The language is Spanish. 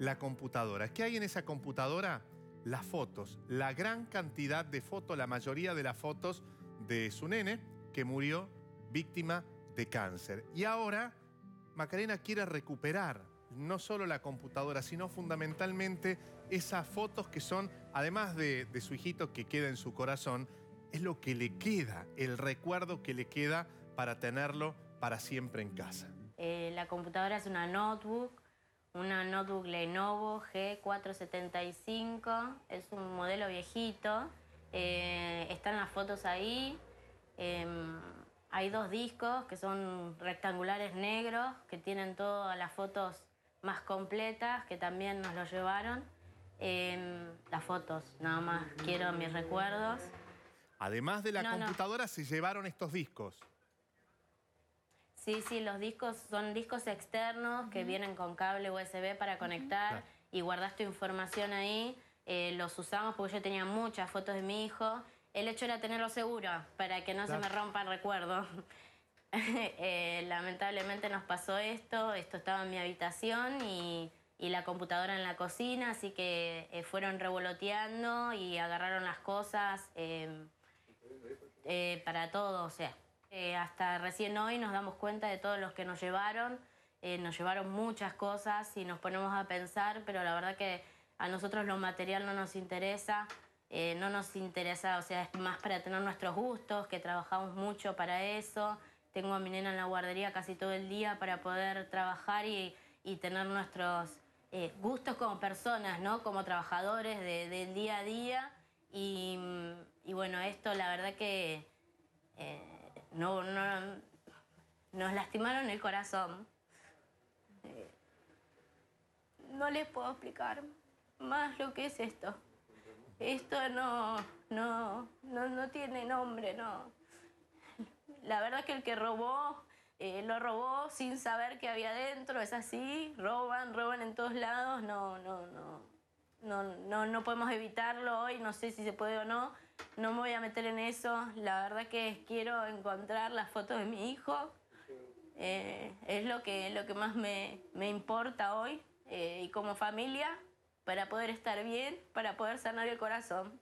la computadora. ¿Qué hay en esa computadora? Las fotos, la gran cantidad de fotos, la mayoría de las fotos de su nene que murió víctima de cáncer. Y ahora Macarena quiere recuperar no solo la computadora, sino fundamentalmente esas fotos que son, además de, su hijito que queda en su corazón, es lo que le queda, el recuerdo que le queda para tenerlo para siempre en casa. Eh, la computadora es una notebook, una notebook Lenovo G475, es un modelo viejito, eh, están las fotos ahí. Em, hay dos discos que son rectangulares negros, que tienen todas las fotos más completas, que también nos lo llevaron. Em, las fotos, nada más quiero mis recuerdos. Además de la computadora, se llevaron estos discos. Sí, sí, los discos son discos externos que vienen con cable USB para conectar y guardas tu información ahí. Eh, los usamos porque yo tenía muchas fotos de mi hijo el hecho era tenerlo seguro, para que no se me rompa el recuerdo. Eh, lamentablemente nos pasó esto, esto estaba en mi habitación y, la computadora en la cocina, así que eh, fueron revoloteando y agarraron las cosas para todo, o sea. Hasta recién hoy nos damos cuenta de todos los que nos llevaron, nos llevaron muchas cosas y nos ponemos a pensar, pero la verdad que a nosotros lo material no nos interesa. Eh, no nos interesa, o sea, es más para tener nuestros gustos, que trabajamos mucho para eso. Tengo a mi nena en la guardería casi todo el día para poder trabajar y, tener nuestros eh, gustos como personas, ¿no? Como trabajadores del día a día. Y, bueno, esto la verdad que eh, no, nos lastimaron el corazón. no les puedo explicar más lo que es esto esto no, no, no, tiene nombre, no. La verdad es que el que robó, eh, lo robó sin saber qué había dentro, es así, roban, roban en todos lados, no, no, no, no, no, no podemos evitarlo hoy, no sé si se puede o no, no me voy a meter en eso, la verdad que quiero encontrar las fotos de mi hijo, eh, es lo que, lo que más me, importa hoy eh, y como familia para poder estar bien, para poder sanar el corazón.